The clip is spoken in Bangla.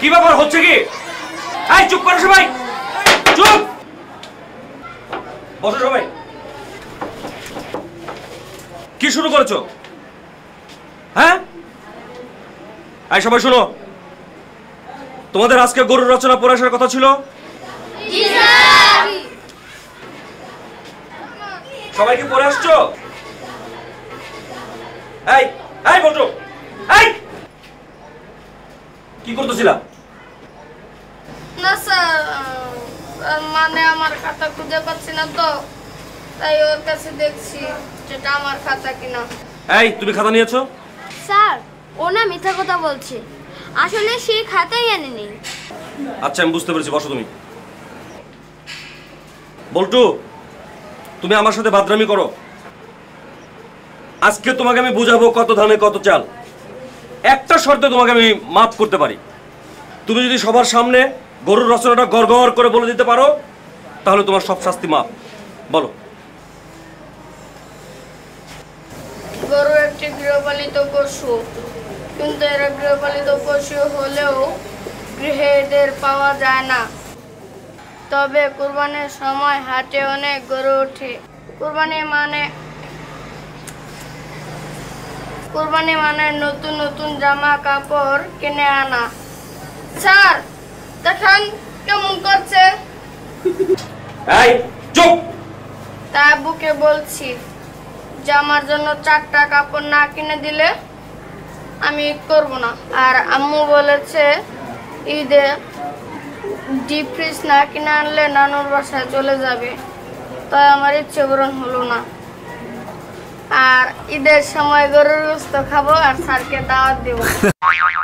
কি ব্যাপার হচ্ছে কি? এই, চুপ করো সবাই। চুপ। বসো সবাই। কি শুরু করেছ? হ্যাঁ? এই, সবাই শুনো। তোমাদের আজকে গরুর রচনা পড়ে আসার কথা ছিল? সবাই কি পড়ে আসছো? এই এই, বসো। এই! কি করতেছিলা? না স্যার মানে আমার খাতা খুঁজে পাচ্ছি না তো তাই ওর কাছে দেখছি যেটা আমার খাতা কিনা। এই তুমি খাতা নিয়েছো? স্যার ও না মিথ্যা কথা বলছে। আসলে সে খাতাই আনেনি। আচ্ছা আমি বুঝতে পেরেছি বসো তুমি। বল্টু তুমি আমার সাথে বাদরামি করো। আজকে তোমাকে আমি বুঝাবো কত ধানে কত চাল। একটা শর্তে তোমাকে আমি মাফ করতে পারি। তুমি যদি সবার সামনে গরুর রচনাটা গড় করে বলে দিতে পারো, তাহলে তোমার সব শাস্তি মাপ বলো। গরু একটি গৃহপালিত পশু, কিন্তু এরা গৃহপালিত পশু হলেও গৃহে এদের পাওয়া যায় না। তবে কুরবানির সময় হাটে অনেক গরু ওঠে। কুরবানি মানে কুরবানি মানে নতুন নতুন জামা কাপড় কিনে আনা। স্যার দেখেন কেমন করছে। এই চুপ! তা বুকে বলছি যে আমার জন্য চারটা কাপড় না কিনে দিলে আমি করব না। আর আম্মু বলেছে ঈদে ডিপ ফ্রিজ না কিনে আনলে নানুর বাসায় চলে যাবে। তাই আমার ইচ্ছে পূরণ হলো না। আর ঈদের সময় গরুর গোস্ত খাব আর স্যারকে দাওয়াত দেবো।